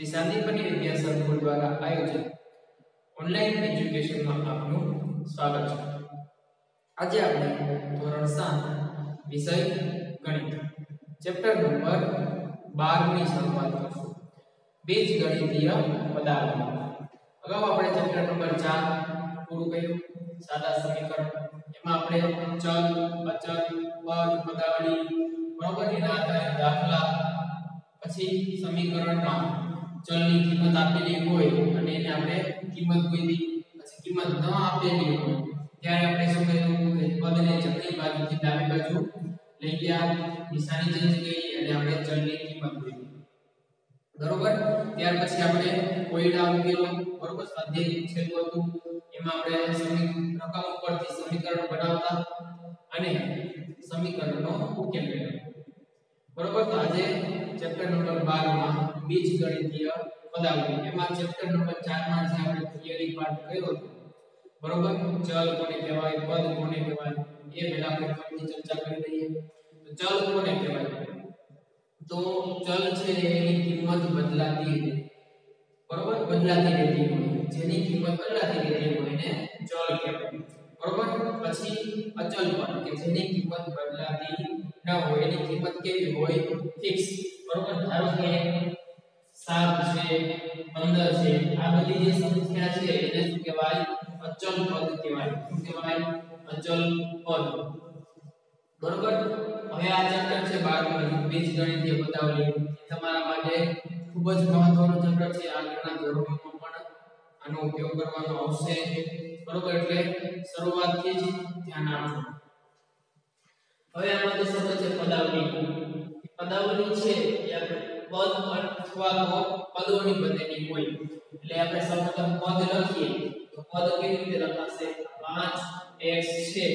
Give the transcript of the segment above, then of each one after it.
શ્રી શાંતિપની વિદ્યા સંકુલ દ્વારા આયોજિત ઓનલાઈન એજ્યુકેશનમાં આપનું સ્વાગત છે આજે આપણે ધોરણ 7 વિષય ગણિત ચેપ્ટર નંબર 12 ની શરૂઆત કરીશું બીજ ગણિતીય પદાવલિ અગાઉ આપણે ચેપ્ટર નંબર 4 પૂરું કર્યું। સાદા સમીકરણ। એમાં આપણે ચલ, અચલ, પદ, પદાવલિ બરોબર એના આધારે દાખલા, પછી સમીકરણમાં ચલની કિંમત આપેલી હોય અને એને આપણે કિંમત ગોતી પછી કિંમત ન આપેલી હોય, ત્યારે આપણે શું કર્યું? કે પદને જમણી બાજુથી ડાબી બાજુ લઈ ગયા, નિશાની ચેન્જ કરી અને આપણે ચલની કિંમત ગોતી બરોબર? ત્યાર પછી આપણે કોયડા ઉકેલો બરોબર? સ્વાધ્યાય છેલ્લું હતું. એમાં આપણે સમીકરણ રકમ ઉપરથી સમીકરણ બનાવતા અને સમીકરણનો ઉકેલ મેળવવાનો બરોબર? તો આજે ચેપ્ટર નંબર 12 માં બીજ ગણિતીય પદાવલિ. એમાં ચેપ્ટર નંબર 4 માં જે આપણે થિયરી પાર્ટ કર્યો બરોબર? ચલ કોને કહેવાય, પદ કોને કહેવાય, એ પહેલા આપણે થોડી ચર્ચા કરી લઈએ. તો ચલ કોને કહેવાય? તો ચલ છે એની કિંમત બદલાતી રહે. બરોબર? બદલાતી રહેતી હોય. જેની કિંમત બદલાતી રહેતી હોય એને ચલ કહેવાય. બરોબર? પછી અચલ પદ કે જેની કિંમત બદલાતી ન હોય એની કિંમત કેવી હોય ફિક્સ બરોબર? ધારો કે 7 છે 15 છે, આ બધી જે સંખ્યા છે, એને શું કહેવાય? અચલ પદ કહેવાય. શું કહેવાય? અચલ પદ. બરોબર? હવે આ ચેપ્ટર છે 12 બીજ ગણિતીય પદાવલિ તમારા માટે ખૂબ જ મહત્વનું ચેપ્ટર છે. આગળના ધોરણોમાં પણ આનો ઉપયોગ કરવાનો આવશે. બરોબર? એટલે શરૂઆતથી જ ધ્યાન આપજો. હવે આમાં જે શબ્દ છે, પદાવલી. પદાવલી છે, એ પદ અથવા તો પદોની બનેલી હોય. એટલે આપણે સૌપ્રથમ પદ લખીએ. તો પદ કેવી રીતે લખાશે? 5x છે.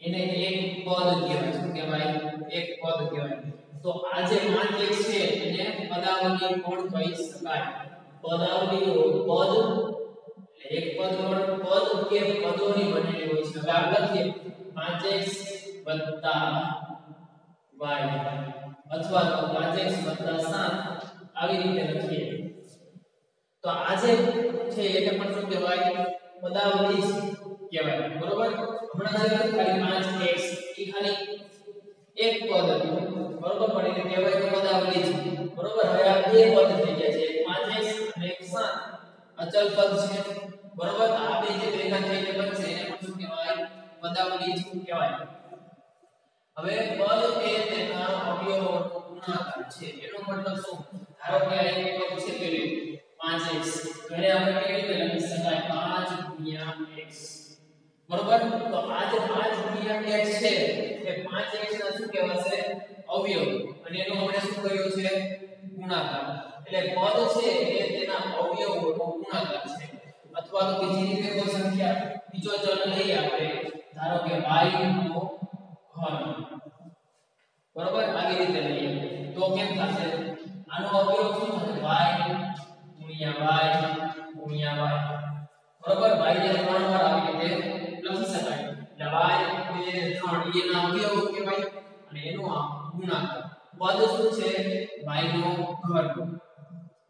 એને એક પદ કહેવાય. શું કહેવાય? એક પદ કહેવાય. તો આ જે 5x છે, એને પદાવલી પણ કહી શકાય. પદાવલિ પદ, એટલે એક પદ પણ પદ કે પદોની બનેલી હોય છે. હવે આપણે લખીએ. 5x y અથવા તો 5x 7 આવી રીતે લખીએ. તો આ જે છે એને પણ શું કહેવાય? પદાવલિ કહેવાય. બરોબર? હમણાં જે ખાલી 5x એ ખાલી એક પદ હતું. બરોબર? પણ એને કહેવાય કે પદાવલિ બરોબર? હવે આ બે પદ થઈ ગયા છે. એક 5x અને એક 7 અચલ પદ છે. બરોબર? આ બે જે ભેગા થઈને બનશે, એને પણ શું કહેવાય? પદાવલિ કહેવાય. હવે પદ એ તેના અવયવોનો ગુણાકાર છે. એનો મતલબ શું? ધારો કે આ એક પદ છે પેલું. 5x ઘરે આપણે કેવી રીતે લખી શકાય? 5 x બરોબર? તો આ જે 5 x છે. એ 5x ના શું કહેવાશે? અવયવ. અને એનો આપણે શું કર્યો છે? ગુણાકાર. એટલે પદ છે એ તેના અવયવોનો ગુણાકાર છે. અથવા તો બીજી રીતે કોઈ સંખ્યા, બીજો ચલ લઈએ આપણે. ધારો કે y નો બરોબર? આવી રીતે લઈએ. તો કેમ થશે? આનો અવયવ શું થશે? y y y બરોબર? y ને ત્રણ વાર આવી રીતે લખી શકાય. એટલે y એ 3 એના અવયવ કહેવાય અને એનો આ ગુણાકાર. પદ શું છે? y નો ઘન.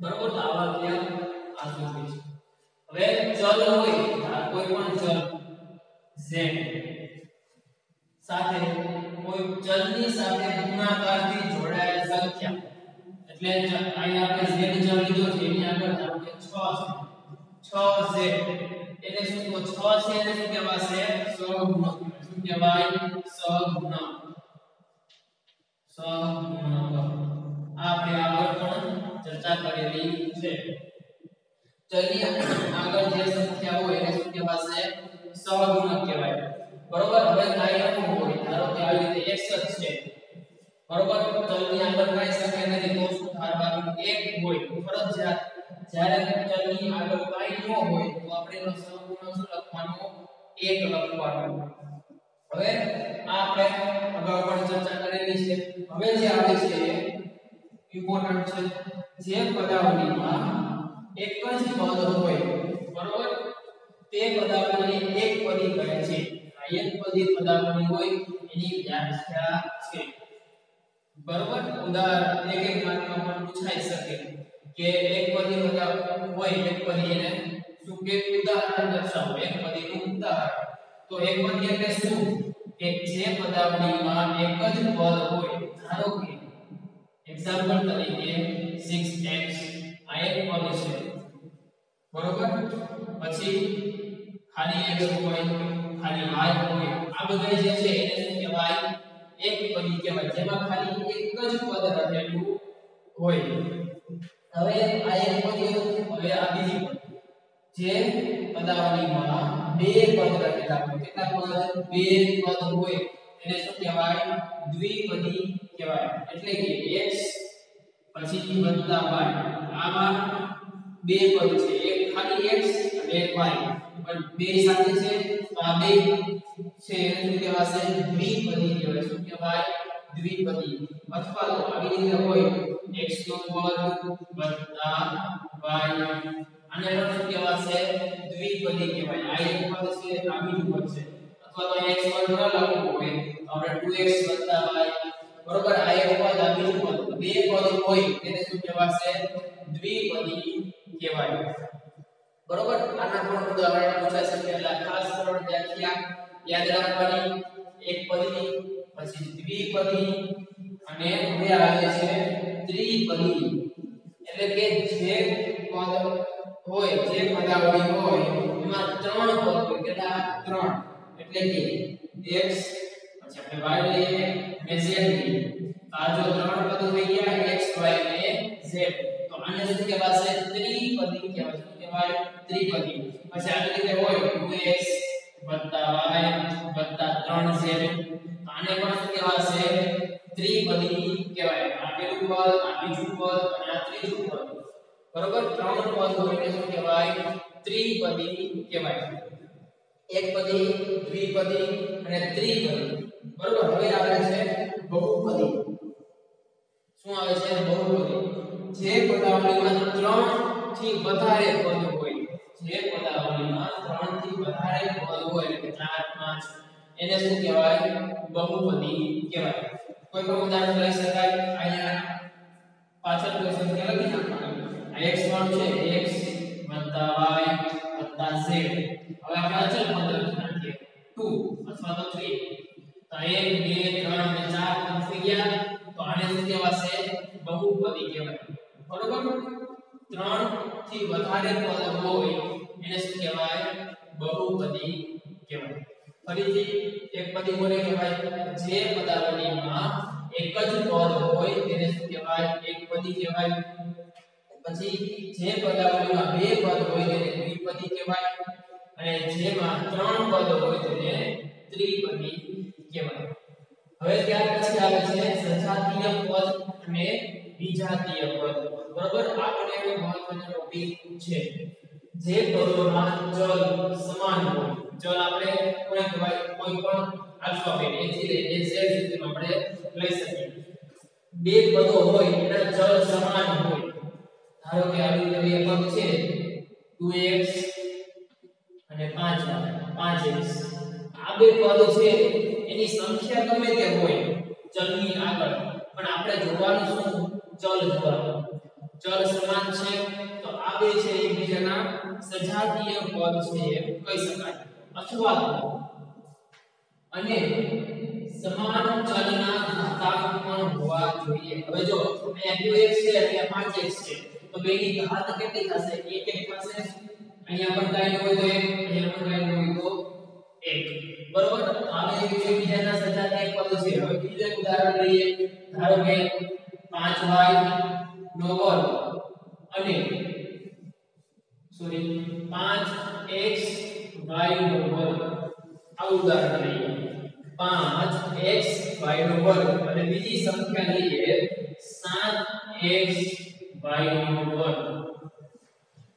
બરોબર? તો આવા ક્યાં આ શું છે. હવે ચલ હોય કોઈ પણ ચલ z સાથે કોઈ ચલની સાથે ગુણાકારથી જોડાયેલ સંખ્યા. એટલે અહીંયા આપણે z ચલ લીધો છે, એની આગળ ધારો કે 6 છે 6z એને શું તો 6 છે એને શું કહેવાશે? સહગુણક શું કહેવાય? સહગુણક સહગુણક આપણે આગળ પણ ચર્ચા કરેલી છે. ચલની આગળ જે સંખ્યા હોય એને શું કહેવાશે? સહગુણક કહેવાય. બરોબર? હવે કાઈ એવું હોય. ધારો કે આવી રીતે x જ છે. બરોબર? ચલની આગળ કાઈ સંખ્યા નથી, તો શું ધારવાનું 1 હોય. ફરજિયાત જ્યારે ચલની આગળ કાઈ ન હોય, તો આપણે એનો સહગુણક શું લખવાનો? 1 લખવાનો. હવે આ આપણે અગાઉ પણ ચર્ચા કરેલી છે. હવે જે આવે છે ઇમ્પોર્ટન્ટ છે. જે પદાવલીમાં એક જ પદ હોય, બરોબર? તે પદાવલીને એક પદી કહે છે. આ એક પદી પદાવલિ હોય એની વ્યાખ્યા છે બરોબર ઉદાહરણ એક એક માર્કમાં પણ પૂછાઈ શકે કે એક પદી બધા હોય એક પદી એને શું કે ઉદાહરણ દર્શાવો એક પદીનું ઉદાહરણ તો એક પદી એટલે શું કે જે પદાવલીમાં એક જ પદ હોય ધારો કે એક્ઝામ્પલ તરીકે 6x આ એક પદ છે બરોબર પછી ખાલી એક હોય ખાલી y હોય આ બધા જે છે એને શું કહેવાય? એક પદી કહેવાય. જેમાં ખાલી એક જ પદ રહેલું હોય. હવે આ એક પદી હવે આ બીજી પદ. જે પદાવલીમાં બે પદ રહેલા હોય. કેટલા પદ? બે પદ હોય. એને શું કહેવાય? દ્વિપદી કહેવાય. એટલે કે x પછી વત્તા y આમાં બે પદ છે. એક ખાલી x અને એક y પણ બે સાથે છે? બે છે એને શું કહેવાશે દ્વિપદી કહેવાય. શું કહેવાય? દ્વિપદી. અથવા તો આવી રીતે હોય, x નો y. આને પણ શું કહેવાશે દ્વિપદી કહેવાય. આ એક પદ છે, આ બીજું પદ છે. અથવા તો x ન લખવું હોય આપણે 2x y. બરોબર? આ એક પદ, આ બીજું પદ. બે પદ હોય તેને શું કહેવાશે? દ્વિપદી કહેવાય. બરોબર આના પણ ઉદાહરણ પૂછાઈ શકે એટલે ખાસ સરળ વ્યાખ્યા યાદ રાખવાની એક પદની પછી દ્વિપદી અને હવે આવે છે ત્રિપદી એટલે કે જે પદ હોય, જે પદાવલી હોય, એમાં ત્રણ પદ હોય. કેટલા? ત્રણ. એટલે કે x પછી આપણે y લઈએ, અને z લઈએ આ જો ત્રણ પદ થઈ ગયા x y અને z તો આને શું કહેવાશે? ત્રિપદી કહેવાય શું કહેવાય ત્રિપદી. પછી આ રીતે હોય 2x y 3z આને પણ શું કહેવાશે? ત્રિપદી કહેવાય. આ પેલું પદ, આ બીજું પદ અને આ ત્રીજું પદ. બરોબર? ત્રણ પદ હોય એટલે શું કહેવાય? ત્રિપદી કહેવાય. એક પદી, દ્વિપદી અને ત્રિપદી. બરોબર? હવે આવે છે બહુપદી. શું આવે છે? બહુપદી. જે પદાવલીમાં 3 થી વધારે પદ હોય. જે પદાવલીમાં ત્રણથી વધારે પદ હોય, એટલે 4 5 એને શું કહેવાય? બહુપદી કહેવાય. કોઈ પણ ઉદાહરણ લઈ શકાય. અહીંયા પાછળ ક્વેશ્ચન કે લખી નાખવાનું. આ x છે. x y z. હવે આપણે અચલ પદ લખી નાખીએ. 2 અથવા તો 3 તો 1 2 3 અને 4 થઈ ગયા. તો આને શું કહેવાશે? બહુપદી કહેવાય. બરોબર? ત્રણથી વધારે પદ હોય એને શું કહેવાય? બહુપદી કહેવાય. ફરીથી એક પદી કોને કહેવાય? જે પદાવલીમાં એક જ પદ હોય તેને શું કહેવાય? એકપદી કહેવાય. પછી જે પદાવલીમાં બે પદ હોય તેને દ્વિપદી કહેવાય. અને જેમાં ત્રણ પદ હોય તેને ત્રિપદી કહેવાય. હવે ત્યાર પછી આવે છે સજાતીય પદ અને વિજાતીય પદ. બરોબર? આ એક મહત્વનો ટોપિક છે જે પદોમાં ચલ સમાન હોય. ચલ આપણે કોઈ કહેવાય કોઈ પણ આલ્ફાબેટ એ થી લઈને z સુધી આપણે લઈ શકીએ. બે પદો હોય, એના ચલ સમાન હોય. ધારો કે આવી રીતે બે પદ છે. 2x અને 5y 5x આ બે પદો છે, એની સંખ્યા ગમે તે હોય ચલની આગળ. પણ આપણે જોવાનું શું? ચલ જોવાનું ચલ સમાન છે તો આ બે છે એકબીજાના સજાતીય પદ છે એમ કહી શકાય અથવા અને સમાન ચલના ઘાતાંક પણ હોવા જોઈએ હવે જો અહીંયા 2x છે અહીંયા 5x છે તો બેની ઘાત કેટલી થશે 1 1 થશે અહીંયા પણ કાઈ હોય તો 1 અહીંયા પણ કાઈ હોય તો 1 બરોબર આને એકબીજાના સજાતીય પદ છે હવે બીજું એક ઉદાહરણ લઈએ ધારો કે 5y નો વર્ગ અને સોરી 5x y નો વર્ગ આ ઉદાહરણ લઈએ. 5x y નો વર્ગ અને બીજી સંખ્યા લઈએ. 7x y નો વર્ગ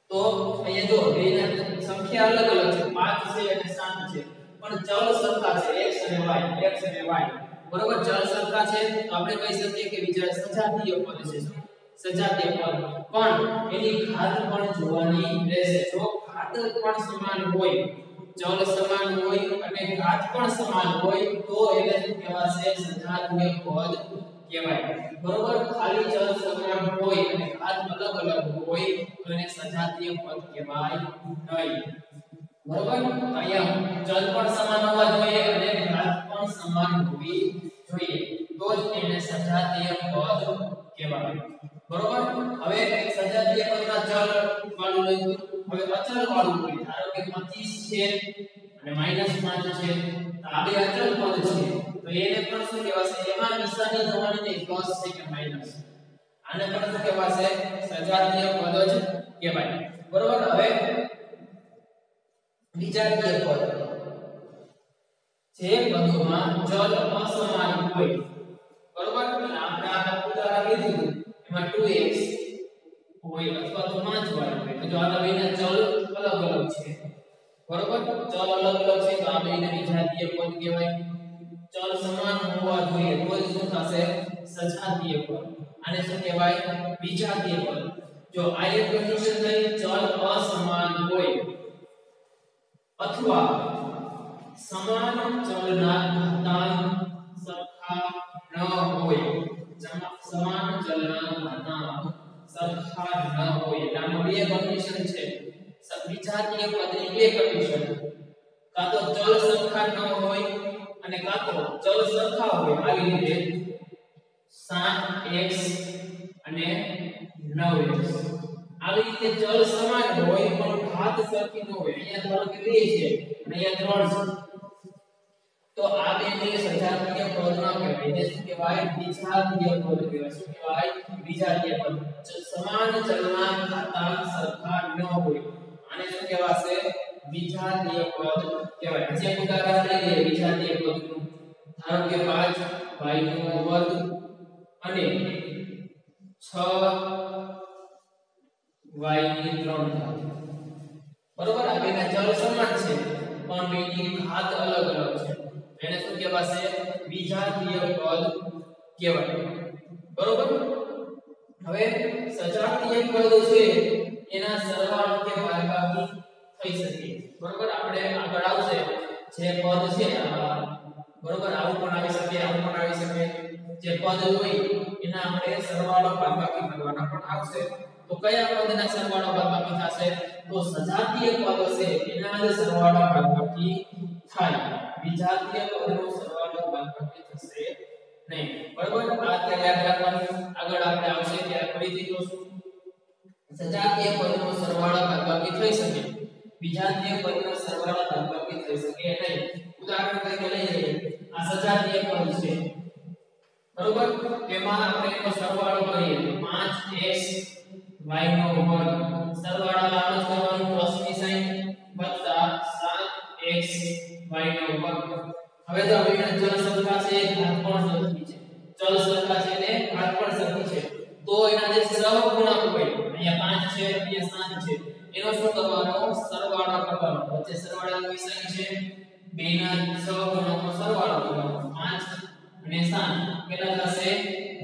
તો અહીંયા જો બેના સંખ્યા અલગ અલગ છે. 5 છે અને 7 છે. પણ ચલ સરખા છે x અને y x અને y બરોબર? ચલ સરખા છે. તો આપણે કહી શકીએ કે વિચાર સજાતીય પદ છે. સજાતીય પદ પણ એની ઘાત પણ જોવાની રહેશે. જો ઘાત પણ સમાન હોય ચલ સમાન હોય અને ઘાત પણ સમાન હોય, તો એને કહેવાશે? સજાતીય પદ કહેવાય. બરોબર, ખાલી ચલ સમાન હોય અને ઘાત અલગ અલગ હોય, તો એને સજાતીય પદ કહેવાય નહીં. બરોબર? અહીંયા ચલ પણ સમાન હોવા જોઈએ અને ઘાત પણ સમાન હોવી જોઈએ. તો જ એને સજાતીય પદ કહેવાય. બરોબર? હવે સજાતીય પદના ચલ વાળું લઈ હવે અચલ વાળું હોય ધારો કે 25 છે અને -5 છે. આ બે અચલ પદ છે. તો એને પણ શું કહેવાશે? એમાં નિશાની થવાની નહીં. પ્લસ છે કે માઇનસ આને પણ શું કહેવાશે? સજાતીય પદ જ કહેવાય. બરોબર? હવે વિજાતીય પદ. જે પદોમાં ચલ અસમાન હોય. બરોબર એટલે આપણે આ ઉદાહરણ લીધું એમાં 2x હોય અથવા તો 5y હોય. તો જો આ બેના ચલ અલગ અલગ છે. બરોબર? ચલ અલગ અલગ છે, તો આ બેને વિજાતીય પદ કહેવાય. ચલ સમાન હોવા જોઈએ, તો જ શું થશે? સજાતીય પદ. આને શું કહેવાય? વિજાતીય પદ. જો આ એક કન્ડિશન થઈ, ચલ અસમાન હોય. અથવા સમાન ચલના ઘાતાંક સરખા ન હોય. સમાન ચલના ઘાતાંક સરખા ન હોય આમાં બે કન્ડિશન છે વિજાતીય પદની બે કન્ડિશન કાં તો ચલ સરખા ન હોય અને કાં તો ચલ સરખા હોય આવી રીતે 7x અને 9x આવી રીતે ચલ સમાન હોય, પણ ઘાત સરખી ન હોય. અહીંયા ધારો કે 2 છે. અને અહીંયા 3 છે તો આ બેને સજાતીય પદ ન કહેવાય શું કહેવાય? વિજાતીય પદ કહેવાય. શું કહેવાય? વિજાતીય પદ. સમાન ચલના ઘાતાંક સરખા ન હોય. આને શું કહેવાશે? વિજાતીય પદ કહેવાય. જે ઉદાહરણ લઈએ વિજાતીય પદનું ધારો કે 5 y નો વર્ગ અને 6 y ની 3 ઘાત. બરોબર? આ બેના ચલ સમાન છે. પણ બેની ઘાત અલગ અલગ છે. એને શું કહેવાશે? વિજાતીય પદ કહેવાય. બરોબર? હવે સજાતીય પદ છે, એના સરવાળો કે બાદબાકી થઈ શકે. બરોબર? આપણે આગળ આવશે. જે પદ છે બરોબર? આવું પણ આવી શકે, આવું પણ આવી શકે. જે પદ હોય, એના આપણે સરવાળો બાદબાકી કરવાના પણ આવશે. તો કયા પદના સરવાળો બાદબાકી થશે? તો સજાતીય પદ છે, એના જ સરવાળો બાદબાકી થાય. વિજાતીય પદનો સરવાળો બાદબાકી થશે નહીં. બરોબર? આ અત્યારે યાદ રાખવાનું આગળ આપણે આવશે ત્યારે ફરીથી જોશું સજાતીય પદનો સરવાળો બાદબાકી થઈ શકે. વિજાતીય પદનો સરવાળો બાદબાકી થઈ શકે નહીં. ઉદાહરણ તરીકે લઈ લઈએ. આ સજાતીય પદ છે. બરોબર? તેમાં આપણે એનો સરવાળો કરીએ તો 5x y નો વર્ગ. સરવાળો જ કરવાનું, પ્લસની y ઉપર. હવે તો આપણે ચલ સંખ્યા છે, ઘાત પણ સરખી છે. ચલ સંખ્યા છે ને ઘાત પણ સરખી છે. તો એના જે સહગુણક હોય અહીંયા 5 છે, અહીંયા 7 છે. એનો શું કરવાનો? સરવાળો કરવાનો. વચ્ચે સરવાળાનો વિષય છે. બેના સહગુણકનો સરવાળો કરવાનો. 5 અને 7 કેટલા થશે?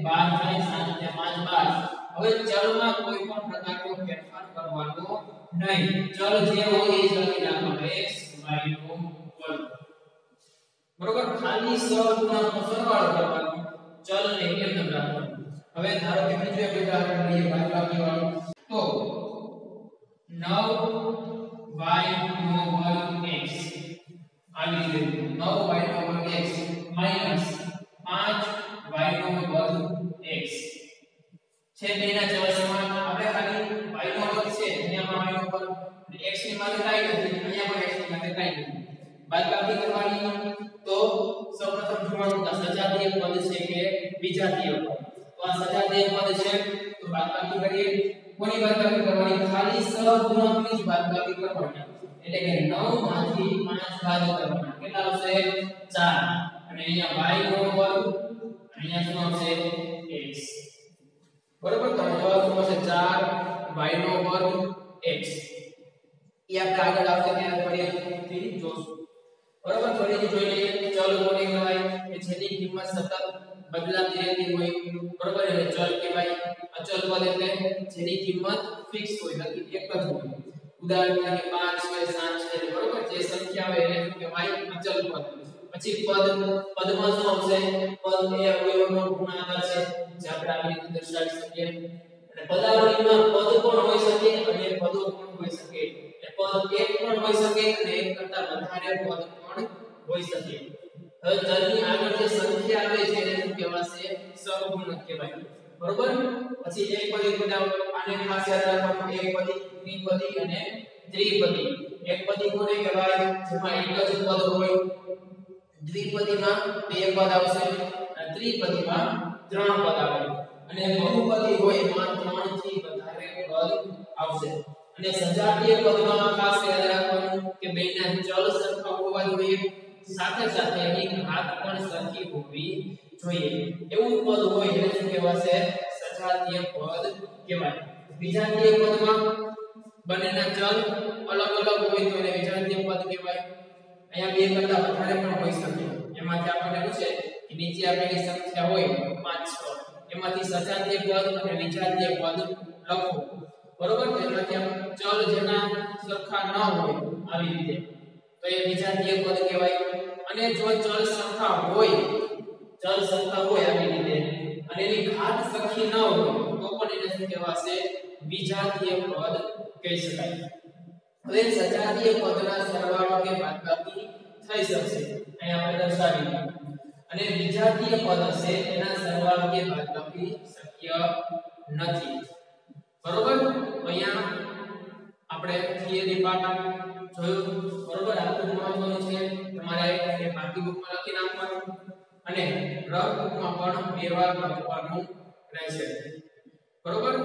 12 થાય 7 ને 5 12 હવે ચલમાં કોઈ પણ પ્રકારનો ફેરફાર કરવાનો નહીં. ચલ જે હોય એ જ લખી નાખવાનો. નો બરોબર? ખાલી સહગુણકનો સરવાળો કરવાનો. ચલને એમ રાખવાનું હવે ધારો કે બીજું એક ઉદાહરણ લઈએ બાદબાકી વાળું તો 9y નો વર્ગ x. આવી રીતે. 9y નો વર્ગ x 5y નો વર્ગ x. છે બેના ચલ સમાન આપણે ખાલી y નો વર્ગ છે, અહીંયા y નો વર્ગ. x ની માથે કાઈ નથી, અહીંયા પણ x ની માથે કાઈ નથી. બાદબાકી કરવાની. તો સૌપ્રથમ જોવાનું કે સજાતીય પદ છે કે વિજાતીય પદ? તો આ સજાતીય પદ છે, તો બાદબાકી કરીએ. કોની બાદબાકી કરવાની? ખાલી સહગુણકની જ બાદબાકી કરવાની. એટલે કે 9 માંથી 5 બાદ કરવાના. કેટલા આવશે? 4 અને અહીંયા y નો વર્ગ અહીંયા શું આવશે? x. બરાબર? તો જવાબ શું આવશે? 4 y નો વર્ગ x. એ આપણે આગળ આવશે ત્યારે ફરીથી જોશું. બરોબર? ફરીથી જોઈ લઈએ ચલ કોને કહેવાય? કે જેની કિંમત સતત બદલાતી રહેતી હોય. બરોબર? એટલે ચલ કહેવાય. અચલ પદ એટલે જેની કિંમત ફિક્સ હોય નક્કી એક જ હોય. ઉદાહરણ તરીકે 5 છે 7 છે બરોબર? જે સંખ્યા હોય એને કહેવાય? અચલ પદ. પછી પદ, પદમાં શું આવશે? પદ એ અવયવનો ગુણાકાર છે, જે આપણે આવી રીતે દર્શાવી શકીએ. અને પદાવલીમાં પદ પણ હોઈ શકે અને પદો પણ હોઈ શકે. પદ એક પણ હોઈ શકે અને એક કરતા વધારે પદ પણ હોઈ શકે. હવે ચલની આગળ જે સંખ્યા આવે છે, એને કહેવાશે? સહગુણક કહેવાય. બરોબર? પછી એક પદી બધા આને ખાસ યાદ રાખવાનું. એક પદી દ્વિપદી અને ત્રિપદી. એક પદી કોને કહેવાય? જેમાં એક જ પદ હોય. દ્વિપદીમાં બે પદ આવશે અને ત્રિપદીમાં ત્રણ પદ આવે. અને બહુપદી હોય, એમાં ત્રણથી વધારે પદ આવશે. અને સજાતીય પદમાં ખાસ યાદ રાખવાનું કે બેના ચલ સરખા હોવા જોઈએ. સાથે સાથે એની ઘાત પણ સરખી હોવી જોઈએ. એવું પદ હોય એને શું કહેવાશે? સજાતીય પદ કહેવાય. વિજાતીય પદમાં બંનેના ચલ અલગ અલગ હોય તો એને વિજાતીય પદ કહેવાય. અહીંયા બે કરતા વધારે પણ હોઈ શકે. એમાંથી આપણને પૂછે કે નીચે આપેલી સંખ્યા હોય 5 6 એમાંથી સજાતીય પદ અને વિજાતીય પદ લખો. બરોબર તો એમાંથી ચલ જેના સરખા ન હોય આવી રીતે. તો એ વિજાતીય પદ કહેવાય. અને જો ચલ સરખા હોય, ચલ સરખા હોય આવી રીતે, અને એની ઘાત સરખી ન હોય, તો પણ એને શું કહેવાશે? વિજાતીય પદ કહી શકાય. હવે સજાતીય પદના સરવાળો કે બાદબાકી થઈ શકશે. અહીં આપણે દર્શાવી અને વિજાતીય પદ હશે, એના સરવાળો કે બાદબાકી શક્ય નથી. બરોબર? અહીંયા આપણે થિયરી પાર્ટ જોયું. બરોબર? આ ખૂબ મહત્વનું છે. તમારે એ બાકી બુકમાં લખી નાખવાનું અને રફ બુકમાં પણ બે વાર લખવાનું રહેશે. બરોબર?